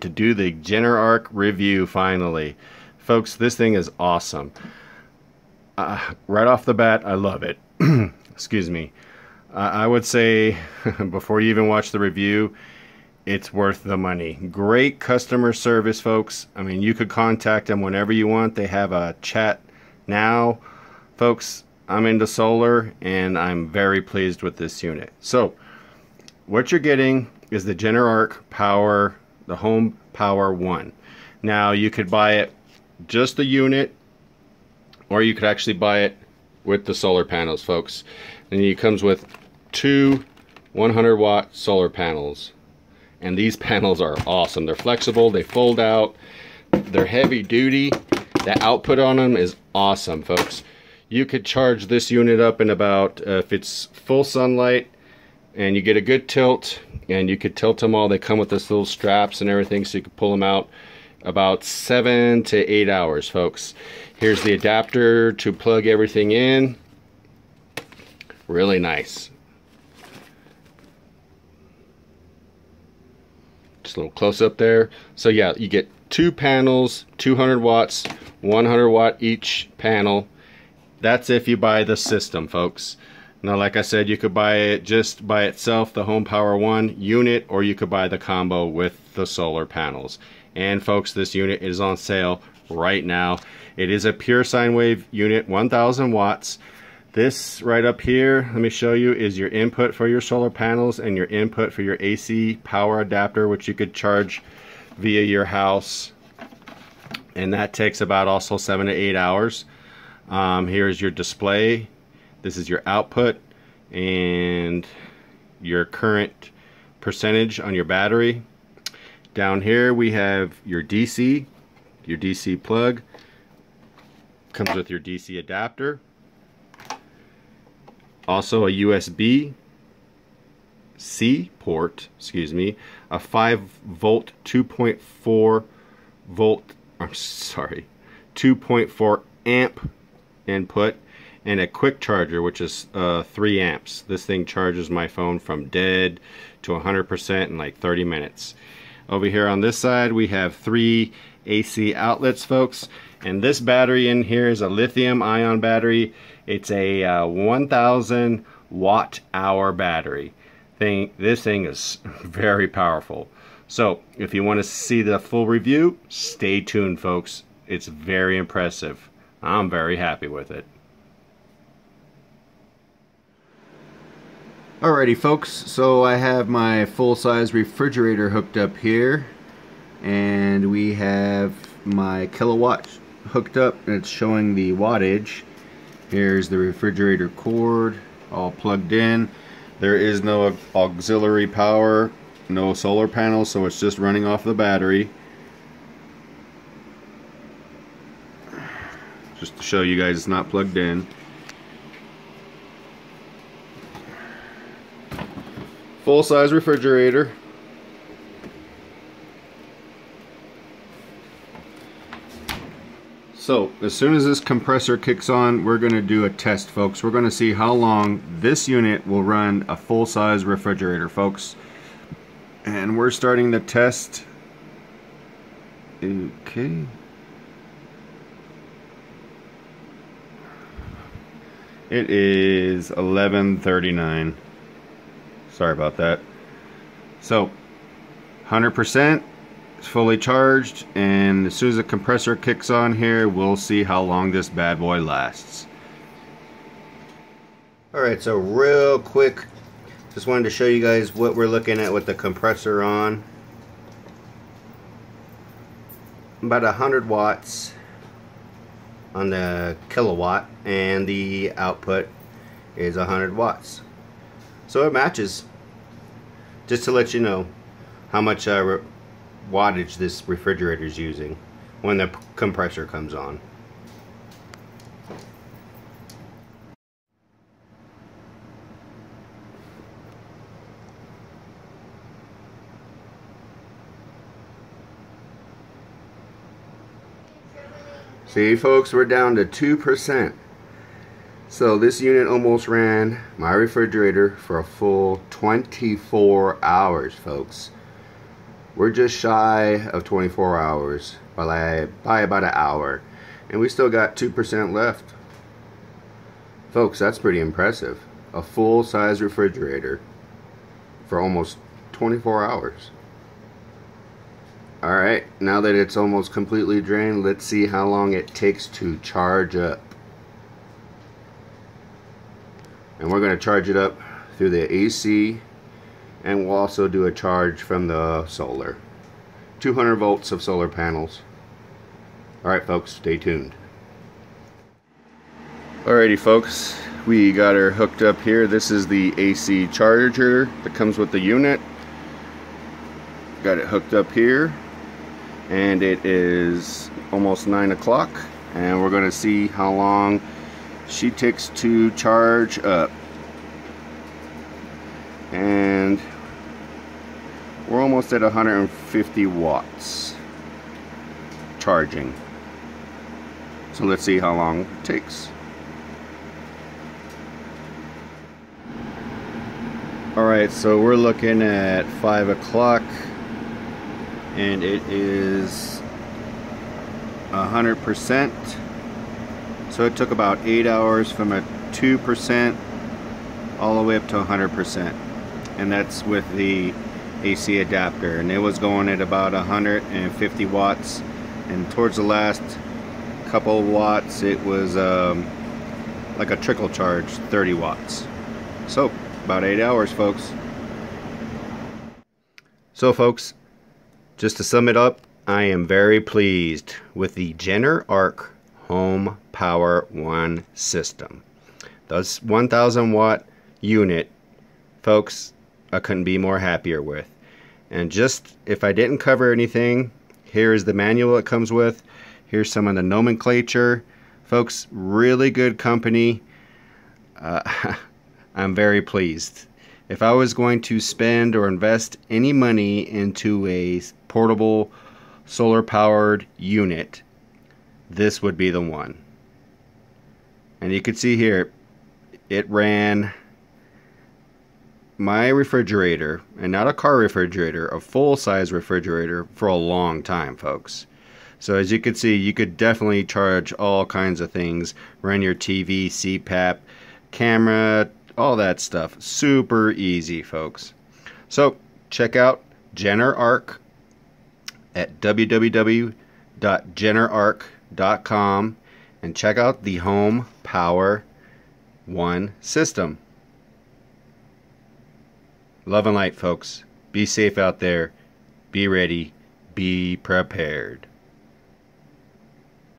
to do the Generark review finally. Folks, this thing is awesome. Uh, right off the bat, I love it. Excuse me. Uh, I would say, before you even watch the review, it's worth the money. Great customer service, folks. I mean, you could contact them whenever you want. They have a chat now. Folks, I'm into solar and I'm very pleased with this unit. So, what you're getting is the Generark Power, the Home Power 1. Now, you could buy it just the unit or you could actually buy it with the solar panels, folks. And it comes with two 100 watt solar panels. And these panels are awesome. They're flexible, they fold out, they're heavy duty. The output on them is awesome, folks. You could charge this unit up in about, uh, if it's full sunlight, and you get a good tilt, and you could tilt them all. They come with this little straps and everything, so you can pull them out about seven to eight hours, folks. Here's the adapter to plug everything in. Really nice. Just a little close up there. So yeah, you get two panels, 200 watts, 100 watt each panel. That's if you buy the system, folks. Now, like I said, you could buy it just by itself, the Home Power 1 unit, or you could buy the combo with the solar panels. And folks, this unit is on sale right now. It is a pure sine wave unit, 1000 watts. This right up here, let me show you, is your input for your solar panels and your input for your AC power adapter, which you could charge via your house. And that takes about also seven to eight hours. Um, here's your display. This is your output and your current percentage on your battery. Down here we have your DC, your DC plug. Comes with your DC adapter also a USB C port, excuse me, a 5 volt 2.4 volt, I'm sorry, 2.4 amp input and a quick charger which is uh, 3 amps. This thing charges my phone from dead to 100% in like 30 minutes. Over here on this side we have three AC outlets folks and this battery in here is a lithium ion battery it's a uh, 1000 watt hour battery. Thing, this thing is very powerful. So if you want to see the full review, stay tuned folks. It's very impressive. I'm very happy with it. Alrighty folks, so I have my full-size refrigerator hooked up here and we have my Kill A Watt hooked up and it's showing the wattage Here's the refrigerator cord all plugged in. There is no auxiliary power, no solar panels, so it's just running off the battery. Just to show you guys it's not plugged in. Full size refrigerator. So as soon as this compressor kicks on, we're going to do a test, folks. We're going to see how long this unit will run a full-size refrigerator, folks. And we're starting the test. Okay. It is 11:39. Sorry about that. So, 100% it's fully charged and as soon as the compressor kicks on here we'll see how long this bad boy lasts. Alright so real quick just wanted to show you guys what we're looking at with the compressor on. About 100 watts on the Kill A Watt and the output is 100 watts. So it matches. Just to let you know how much uh, wattage this refrigerator is using when the compressor comes on. See folks, we're down to 2%. So this unit almost ran my refrigerator for a full 24 hours, folks. we're just shy of 24 hours by, by about an hour and we still got 2% left. Folks that's pretty impressive. A full size refrigerator for almost 24 hours. Alright now that it's almost completely drained let's see how long it takes to charge up and we're going to charge it up through the AC and we'll also do a charge from the solar. 200 volts of solar panels. Alright folks stay tuned. Alrighty folks we got her hooked up here. This is the AC charger that comes with the unit. Got it hooked up here and it is almost 9 o'clock and we're going to see how long she takes to charge up. And we're almost at 150 watts charging. So let's see how long it takes. Alright so we're looking at 5 o'clock and it is 100% so it took about 8 hours from a 2% all the way up to 100% and that's with the AC adapter. And it was going at about 150 watts. And towards the last couple of watts it was um, like a trickle charge 30 watts. So about eight hours folks. So folks just to sum it up I am very pleased with the Generark Home Power One system this 1000 watt unit folks I couldn't be more happier with. And just if I didn't cover anything, here's the manual it comes with. Here's some of the nomenclature. Folks, really good company. Uh, I'm very pleased. If I was going to spend or invest any money into a portable solar powered unit, this would be the one. And you can see here, it ran my refrigerator, and not a car refrigerator, a full size refrigerator for a long time, folks. So as you can see, you could definitely charge all kinds of things, run your TV, CPAP, camera, all that stuff. Super easy, folks. So check out Generark at www.generark.com and check out the Home Power 1 system. Love and light, folks. Be safe out there. Be ready. Be prepared.